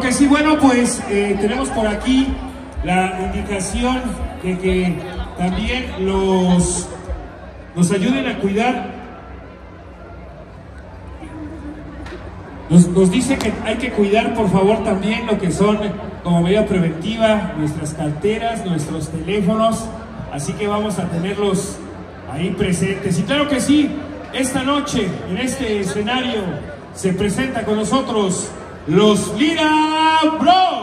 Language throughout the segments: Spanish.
Que sí, bueno, pues eh, tenemos por aquí la indicación de que también los, nos ayuden a cuidar. Nos, nos dice que hay que cuidar, por favor, también lo que son como medida preventiva nuestras carteras, nuestros teléfonos. Así que vamos a tenerlos ahí presentes. Y claro que sí, esta noche en este escenario se presenta con nosotros los Lira. Abraão.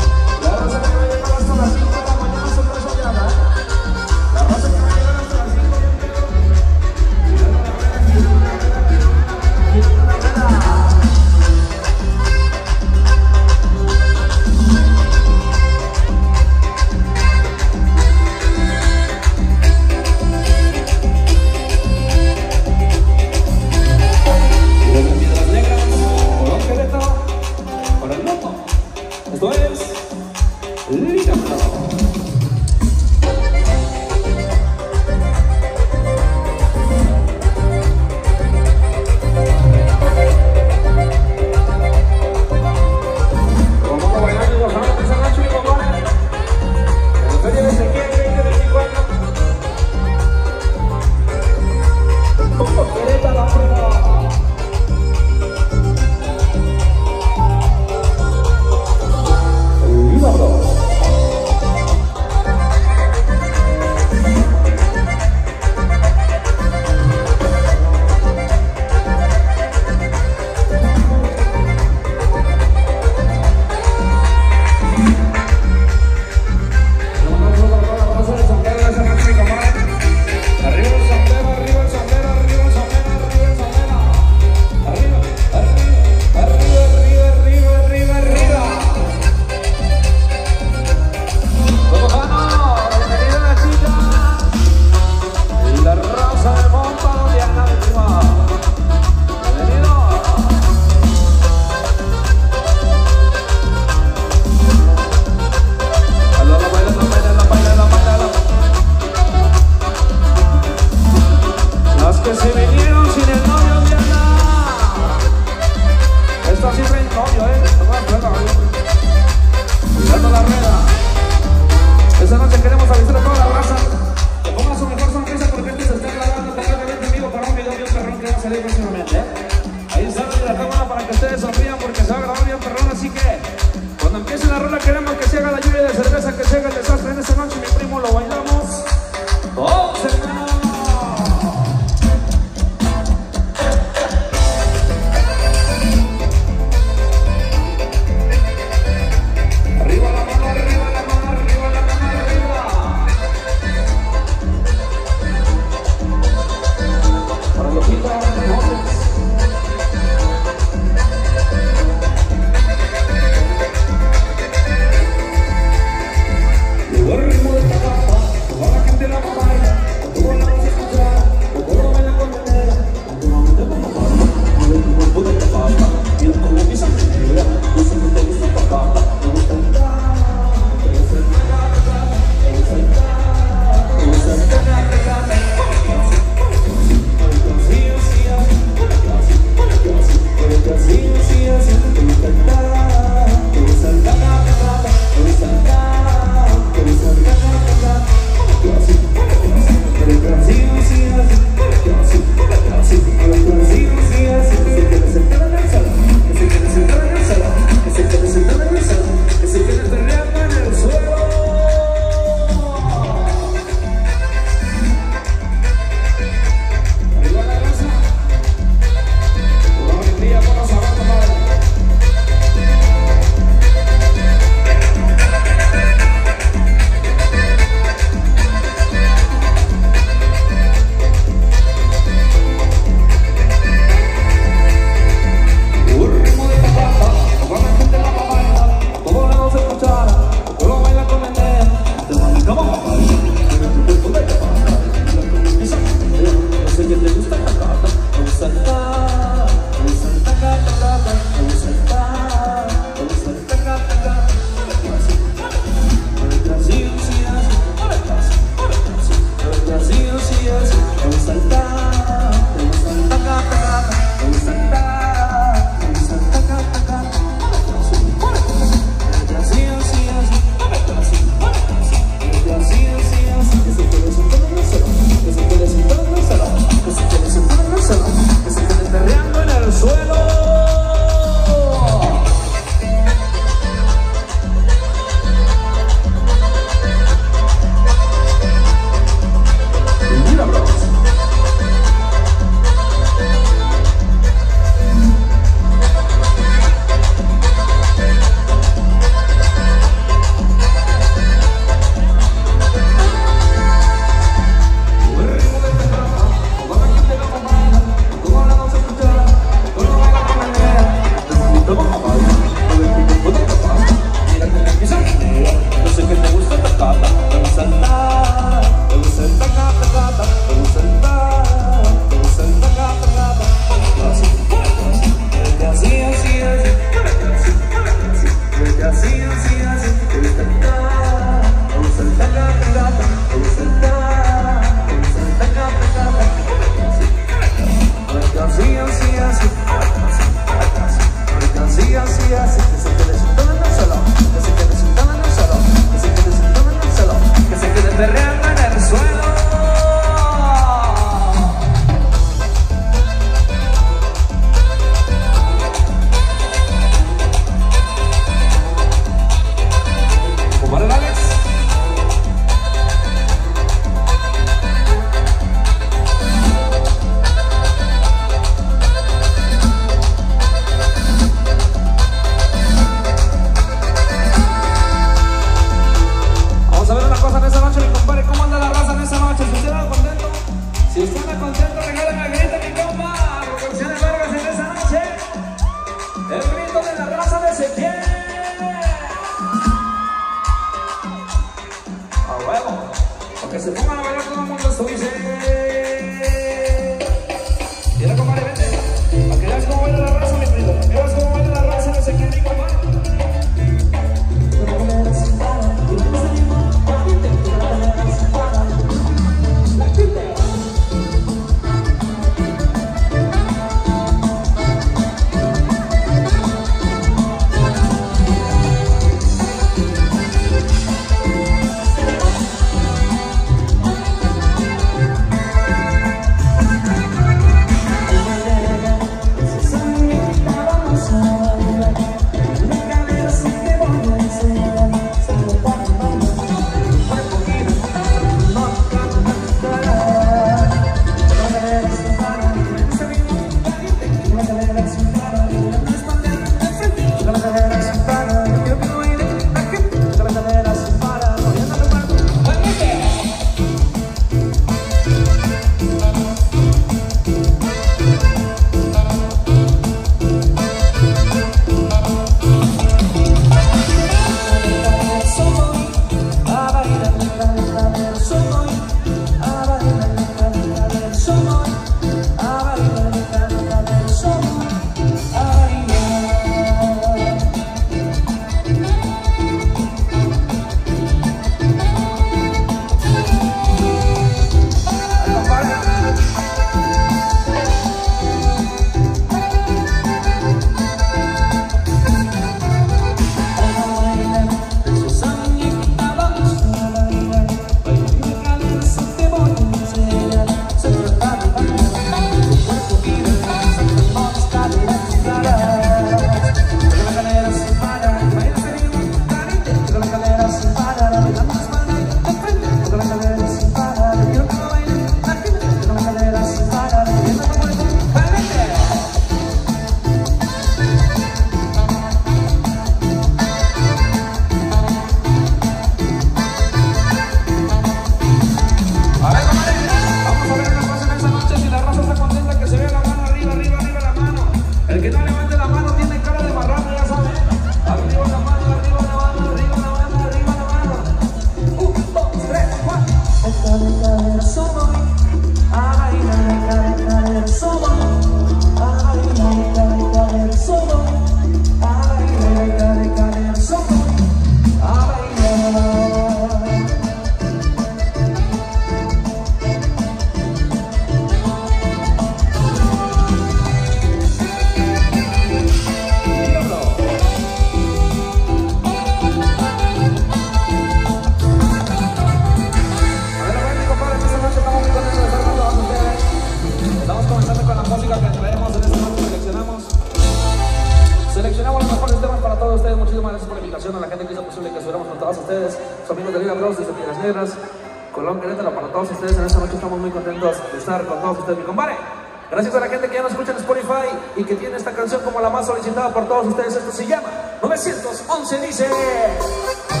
Se llama. 911 dice...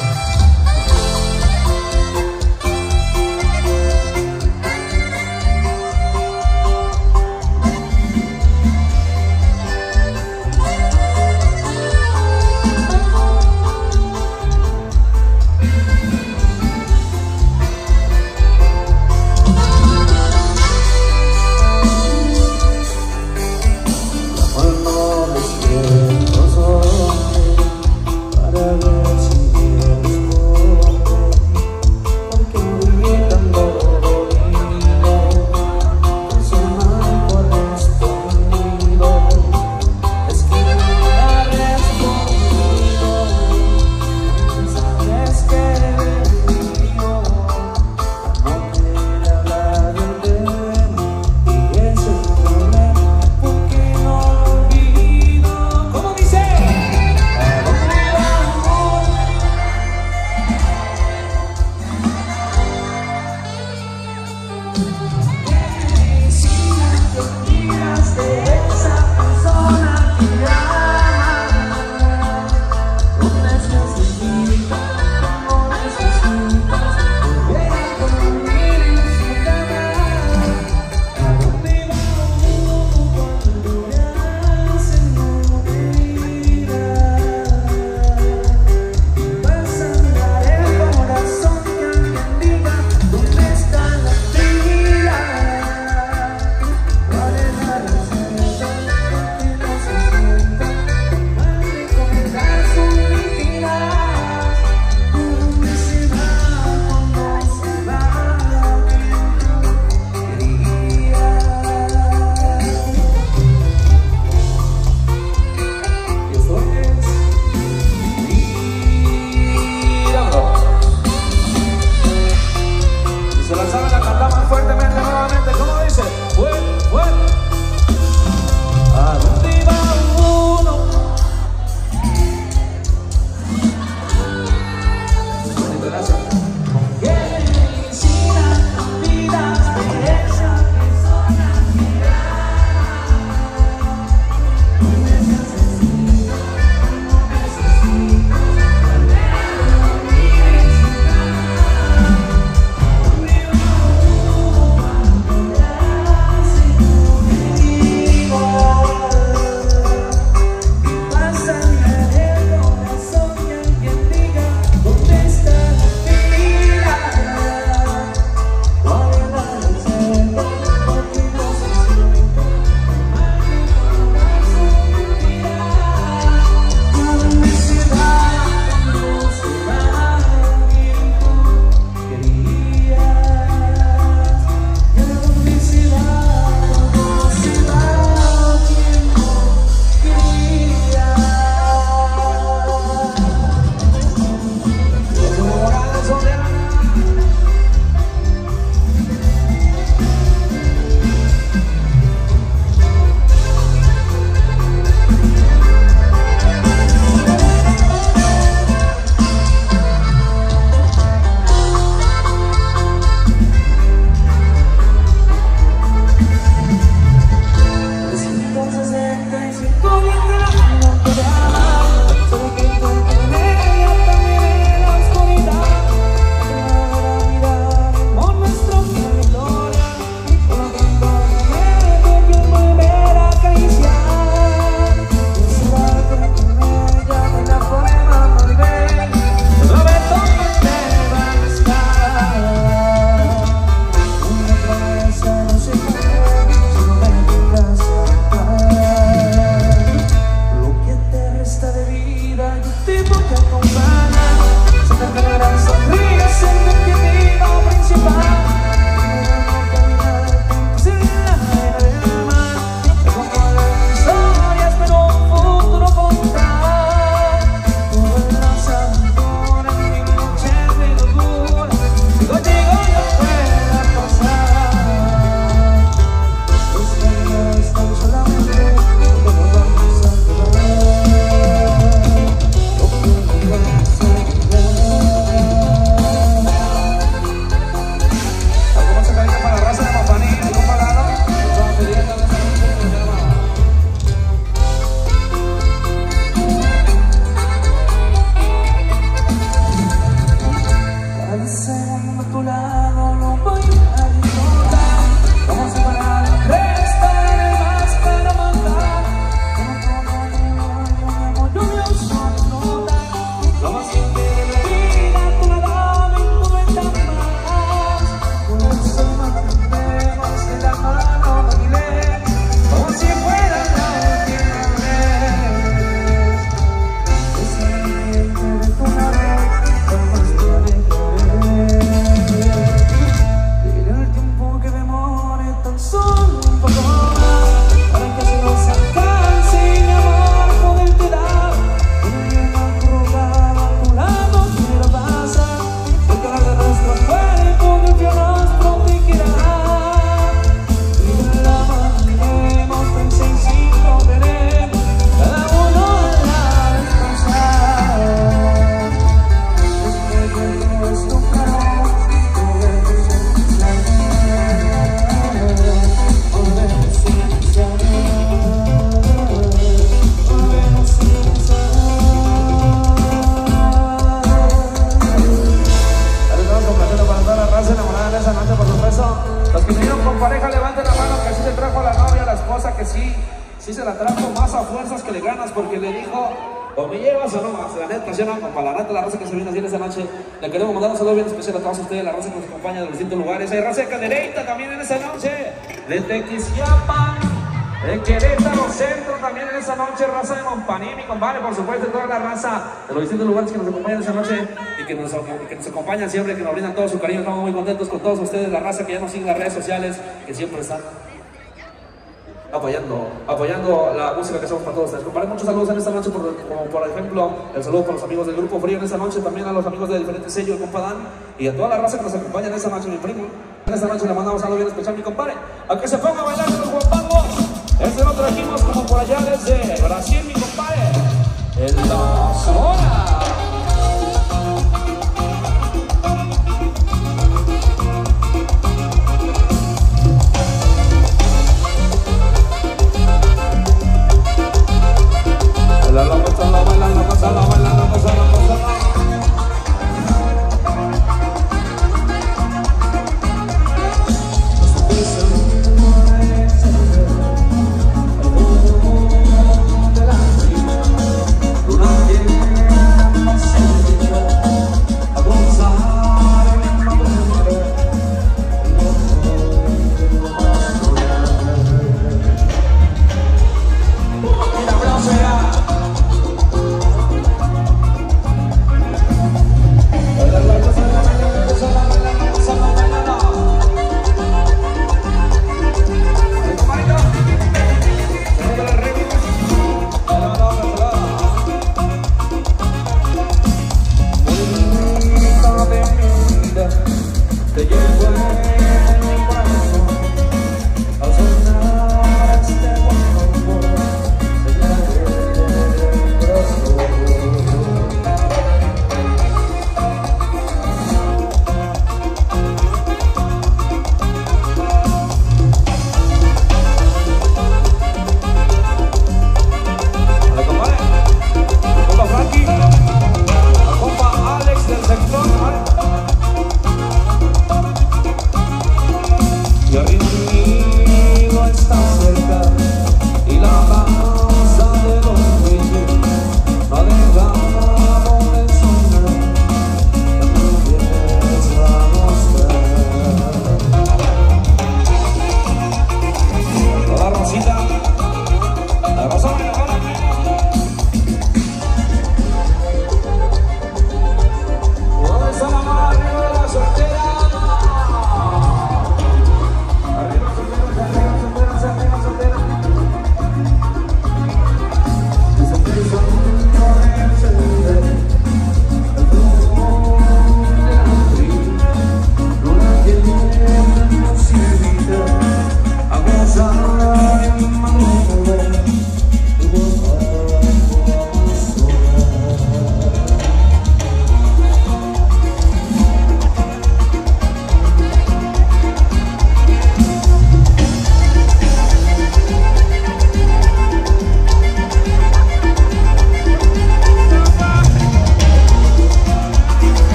noche, de Tequisquiapan. En Querétaro Centro también en esa noche, raza de Mompaní, mi compadre, por supuesto, toda la raza de los distintos lugares que nos acompañan esa noche y que nos, que nos acompañan siempre, que nos brindan todo su cariño. Estamos muy contentos con todos ustedes, la raza que ya nos sigue en las redes sociales, que siempre están apoyando, apoyando la música que hacemos para todos ustedes. Comparé muchos saludos en esta noche, por- como por ejemplo el saludo para los amigos del Grupo Frío en esta noche, también a los amigos de diferentes sellos, el compa Dan, y a toda la raza que nos acompaña en esta noche, mi primo. En esta noche le mandamos algo bien especial, mi compadre, a que se ponga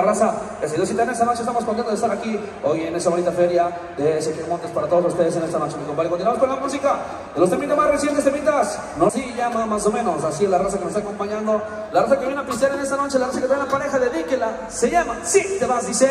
la raza. Estudiosita, en esta noche estamos contentos de estar aquí hoy en esa bonita feria de Ezequiel Montes para todos ustedes en esta noche, mi compadre. Continuamos con la música de los temitas más recientes, temitas. No sí llama más o menos, así es la raza que nos está acompañando. La raza que viene a pistear en esta noche, la raza que trae la pareja, dedíquela. Se llama Si te vas, dice.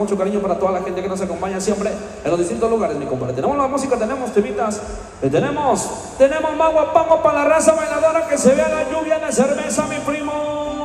mucho cariño para toda la gente que nos acompaña siempre en los distintos lugares, mi compadre. Tenemos la música, tenemos temitas, eh, tenemos, tenemos más guapango para la raza bailadora que se vea la lluvia en la cerveza, mi primo.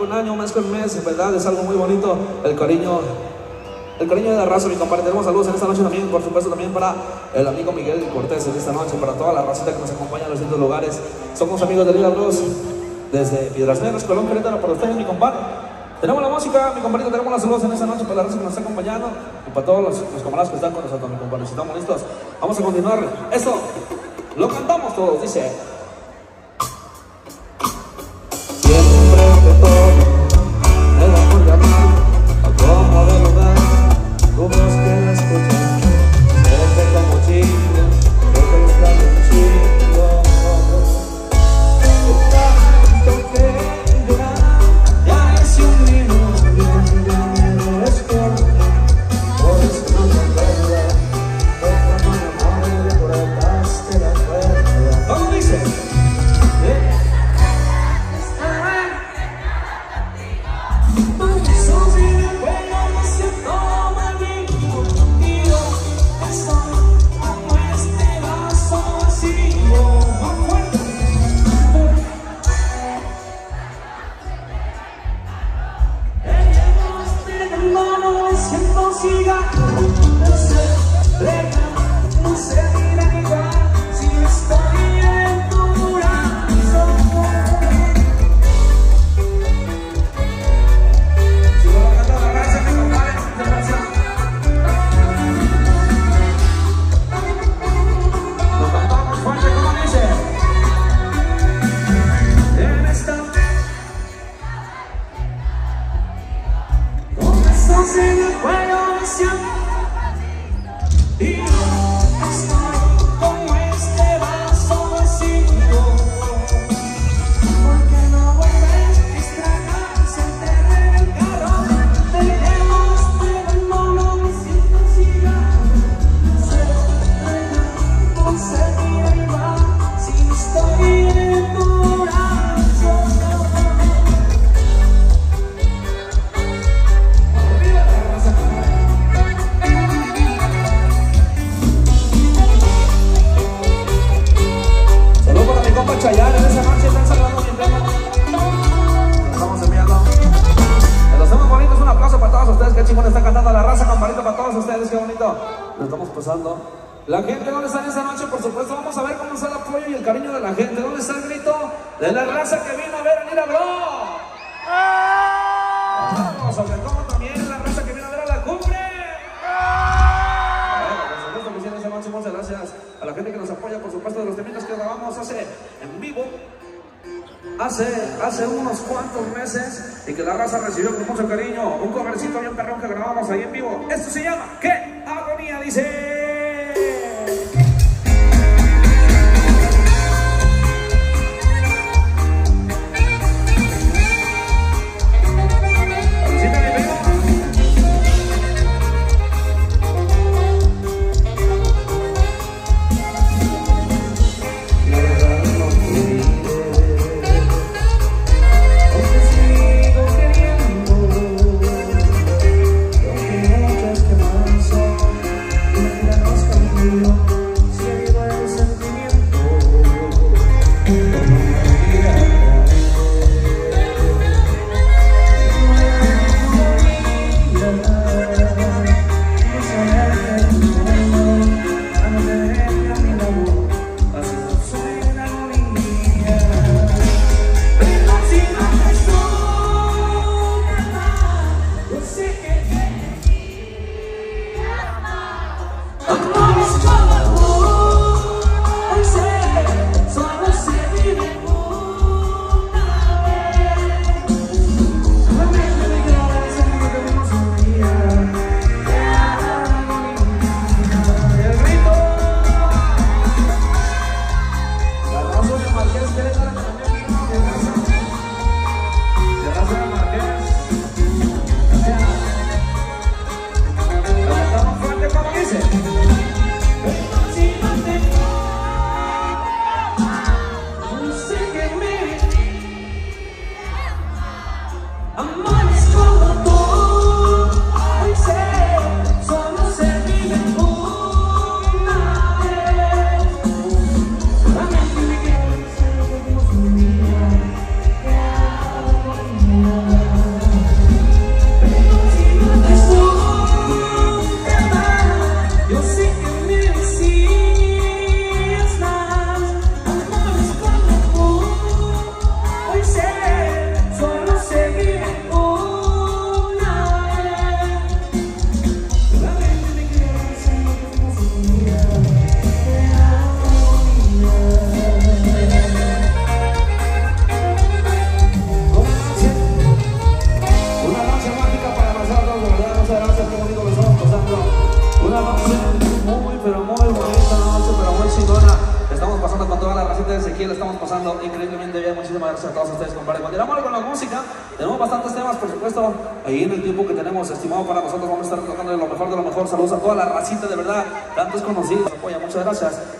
un año, un mes con mes, en verdad es algo muy bonito. El cariño, el cariño de la raza, mi compadre. Tenemos saludos en esta noche también, por supuesto, también para el amigo Miguel Cortés en esta noche, para toda la racita que nos acompaña en los distintos lugares. Somos amigos de Lila Bros desde Piedras Negras, Colón, Querétaro, para ustedes, mi compadre. Tenemos la música, mi compadre, tenemos las saludos en esta noche para la raza que nos está acompañando y para todos los, los camaradas que están con nosotros, mi compadre. Si estamos listos, vamos a continuar. Esto lo cantamos todos, dice.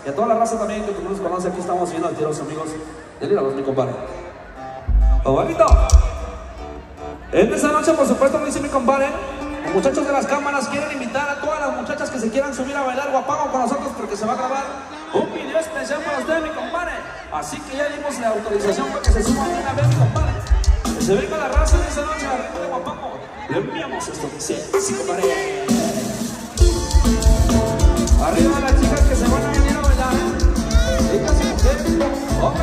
y a toda la raza también que no nos conoce, aquí estamos viendo al tiro los amigos de mi compadre. ¡Bonito! En esta noche, por supuesto, me dice mi compadre, los muchachos de las cámaras quieren invitar a todas las muchachas que se quieran subir a bailar guapango con nosotros porque se va a grabar un video especial para ustedes, mi compadre. Así que ya dimos la autorización para que se suban de una vez, mi compadre. Que se venga la raza en esta noche, la reina de guapango. Le enviamos esto, dice, sí, compadre. Arriba las chicas que se van a Ó,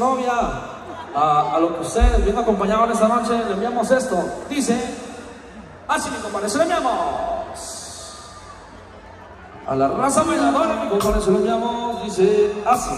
novia, a, lo que ustedes bien acompañaban esta noche, le enviamos esto. Dice, así mi compadre, se lo enviamos. A la raza bailadora, mi compadre, se lo enviamos. Dice, así.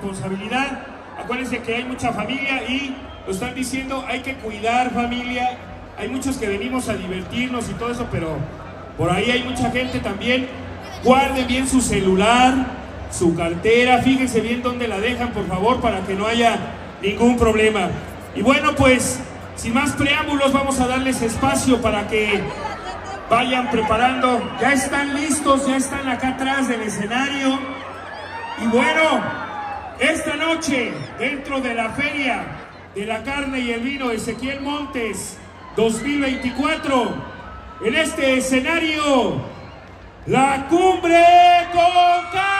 Responsabilidad. Acuérdense que hay mucha familia y lo están diciendo, hay que cuidar familia. Hay muchos que venimos a divertirnos y todo eso, pero por ahí hay mucha gente también. Guarden bien su celular, su cartera, fíjense bien dónde la dejan, por favor, para que no haya ningún problema. Y bueno, pues, sin más preámbulos, vamos a darles espacio para que vayan preparando. Ya están listos, ya están acá atrás del escenario. Y bueno, esta noche, dentro de la Feria de la Carne y el Vino Ezequiel Montes 2024, en este escenario, la Cumbre. Sean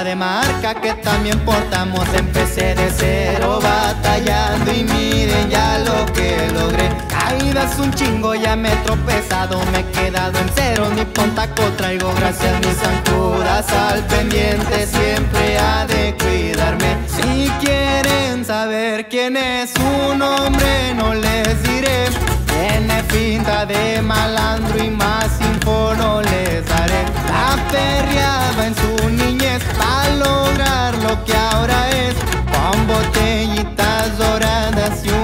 de marca que también portamos. Empecé de cero batallando y miren ya lo que logré. Caídas un chingo, ya me he tropezado, me he quedado en cero. Mi pontaco traigo gracias mis zancudas al pendiente, siempre ha de cuidarme. Si quieren saber quién es su nombre, no les diré. Tiene pinta de malandro y más info no les daré. La perreaba en su niñez para lograr lo que ahora es. Con botellitas doradas y un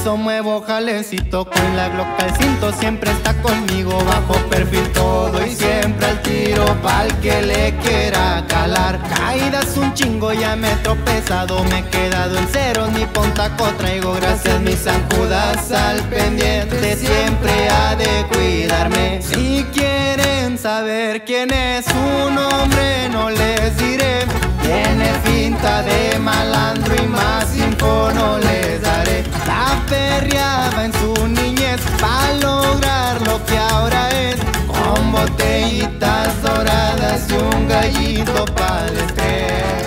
macizo, muevo jalecito con la glock al cinto Siempre está conmigo bajo perfil todo y siempre al tiro Pa'l que le quiera calar. Caídas un chingo, ya me he tropezado Me he quedado en cero, ni pontaco traigo Gracias mis zancudas al pendiente Siempre ha de cuidarme. Si quieren saber quién es su nombre No les diré tiene finta de malandro y más info no les daré. La perreaba en su niñez para lograr lo que ahora es. Con botellitas doradas y un gallito palestre.